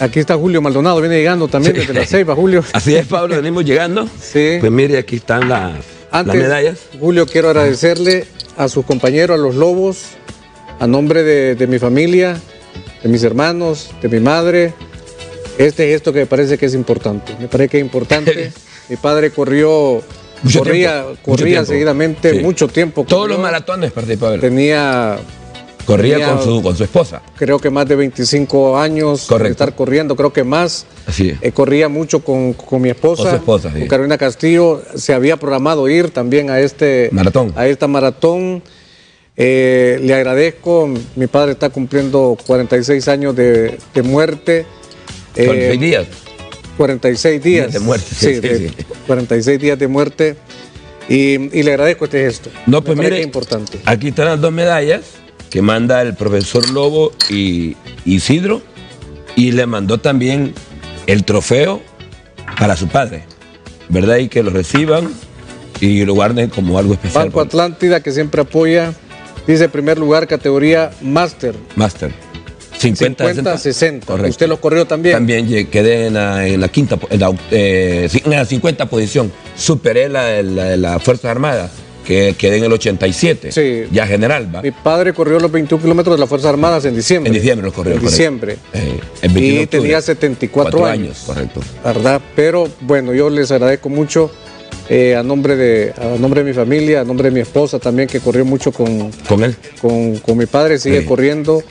aquí está Julio Maldonado, viene llegando también Sí. desde la Ceiba, Julio. Así es, Pablo, venimos llegando. Sí. Pues mire, aquí están la- las Antes, medallas. Julio, quiero agradecerle a sus compañeros, a los Lobos, a nombre de, de mi familia, de mis hermanos, de mi madre, este gesto que me parece que es importante. Me parece que es importante. mi padre corrió, Mucho corría, tiempo, corría seguidamente, Sí. mucho tiempo. Todos los maratones participó él. Tenía, Corría tenía- con su, con su esposa. creo que más de 25 años de Correcto. estar corriendo, creo que más. Así es. Eh, corría mucho con, con mi esposa, Con su esposa, sí. con Carolina Castillo. Se había programado ir también a este Maratón. A esta maratón. Eh, le agradezco. Mi padre está cumpliendo 46 años de, de muerte. Eh, Son seis días. 46 días. Días de muerte, sí, Sí, sí, de- sí. 46 días de muerte. Y, y le agradezco este gesto. No, pues mire, importante. aquí están las dos medallas que manda el profesor Lobo y Isidro y le mandó también el trofeo para su padre, ¿verdad? Y que lo reciban y lo guarden como algo especial. Banco Atlántida, que siempre apoya, dice primer lugar, categoría Master. Master. 50, 50, 60. Correcto. ¿Usted los corrió también? También quedé en la, en la quinta, en la, eh, en la 50 posición. Superé la de la, de las Fuerzas Armadas, que quedé en el 87. Sí. Ya general, va. Mi padre corrió los 21 kilómetros de las Fuerzas Armadas en diciembre. En diciembre los corrió. En correcto. diciembre. Eh, el 21 de y octubre. tenía 74 Cuatro años. Correcto. ¿Verdad? Pero bueno, yo les agradezco mucho eh, a, nombre de, a nombre de mi familia, a nombre de mi esposa también, que corrió mucho con, Con él. con, con mi padre, sigue Sí. corriendo.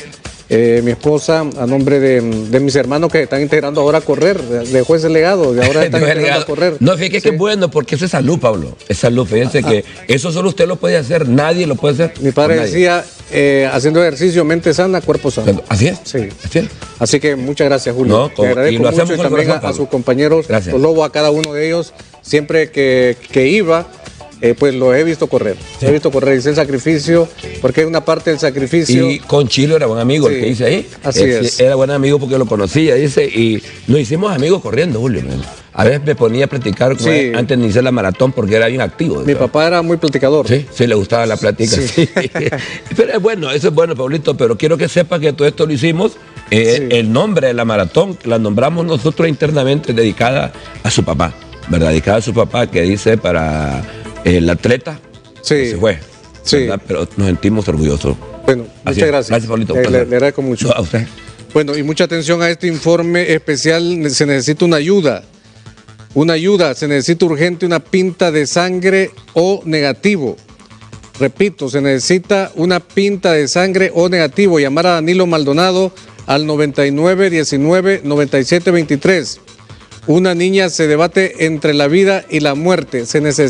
Eh, mi esposa, a nombre de, de mis hermanos que están integrando ahora a correr, dejó ese legado, de ahora están integrando a correr. No, fíjate que Sí. es bueno porque eso es salud, Pablo. Es salud. Fíjense que eso solo usted lo puede hacer, nadie lo puede hacer. Mi padre decía, eh, haciendo ejercicio, mente sana, cuerpo sano. Así es. Sí. Así es. Así que muchas gracias, Julio. No, Te agradezco y lo hacemos mucho y también corazón, a, sus compañeros, Gracias. los lobos, a cada uno de ellos. Siempre que, que iba, eh, pues lo he visto correr. He visto correr, hice el sacrificio, porque es una parte del sacrificio. Y con Chilo era buen amigo, el que dice ahí. así Eh, es. Era buen amigo porque lo conocía, dice, y nos hicimos amigos corriendo, Julio. man. A veces me ponía a platicar con Sí. él antes de iniciar la maratón porque era bien activo. Mi papá era muy platicador. Sí, sí, le gustaba la plática. Sí. pero es bueno, eso es bueno, Pablito, pero quiero que sepa que todo esto lo hicimos. eh. El nombre de la maratón la nombramos nosotros internamente dedicada a su papá, ¿verdad? Dedicada a su papá que dice para el atleta Sí. que se fue. Sí. ¿verdad? Pero nos sentimos orgullosos. Bueno, Así muchas es. gracias. Gracias, Pablito. Le, Un le- le agradezco mucho. A usted. Bueno, y mucha atención a este informe especial. Se necesita una ayuda. Una ayuda. Se necesita urgente una pinta de sangre o negativo. Repito, se necesita una pinta de sangre o negativo. Llamar a Danilo Maldonado al 99 19 97 23. Una niña se debate entre la vida y la muerte. Se necesita.